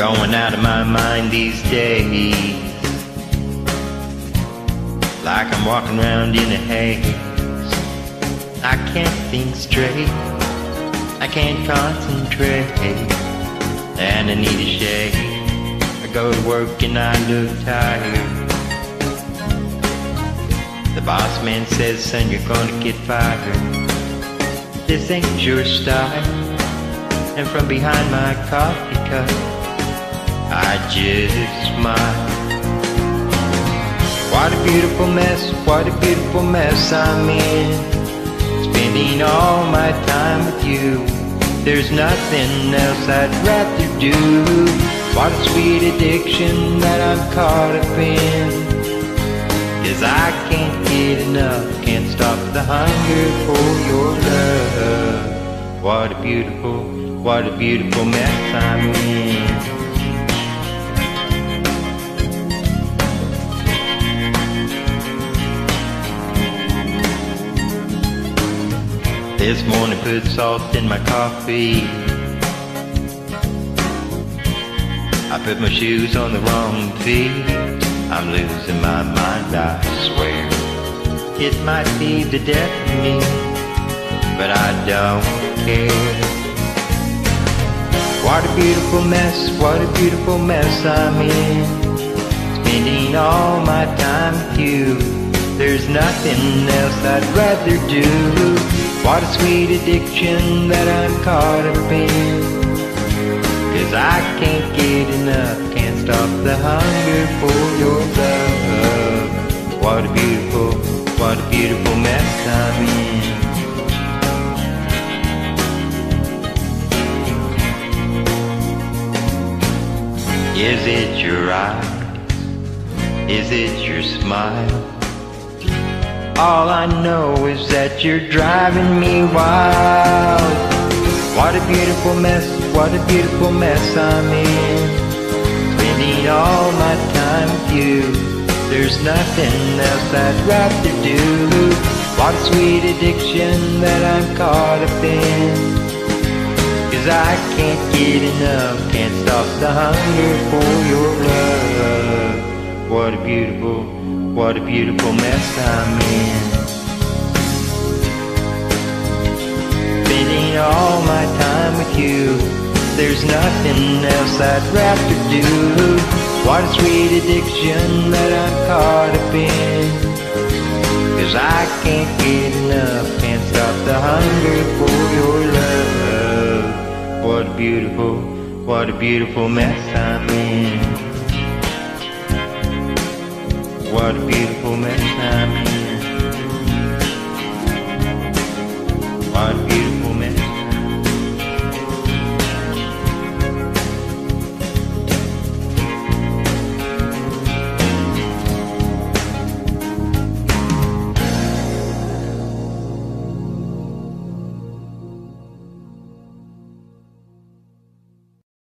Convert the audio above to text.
Going out of my mind these days. Like I'm walking around in a haze. I can't think straight. I can't concentrate. And I need a shake. I go to work and I look tired. The boss man says, son, you're gonna get fired. This ain't your style. And from behind my coffee cup, I just smile. What a beautiful mess, what a beautiful mess I'm in. Spending all my time with you. There's nothing else I'd rather do. What a sweet addiction that I'm caught up in. Cause I can't get enough, can't stop the hunger for your love. What a beautiful, what a beautiful mess I'm in. This morning put salt in my coffee. I put my shoes on the wrong feet. I'm losing my mind, I swear. It might be the death of me, but I don't care. What a beautiful mess, what a beautiful mess I'm in. Spending all my time with you. There's nothing else I'd rather do. What a sweet addiction that I'm caught up in. Cause I can't get enough, can't stop the hunger for your love. What a beautiful, what a beautiful mess I'm in. Is it your eyes? Is it your smile? All I know is that you're driving me wild. What a beautiful mess, what a beautiful mess I'm in. Spending all my time with you. There's nothing else I'd rather do. What a sweet addiction that I'm caught up in. Cause I can't get enough, can't stop the hunger for your love. What a beautiful what a beautiful mess I'm in. Spending all my time with you. There's nothing else I'd rather do. What a sweet addiction that I'm caught up in. Cause I can't get enough, can't stop the hunger for your love. What a beautiful, what a beautiful mess I'm in. What a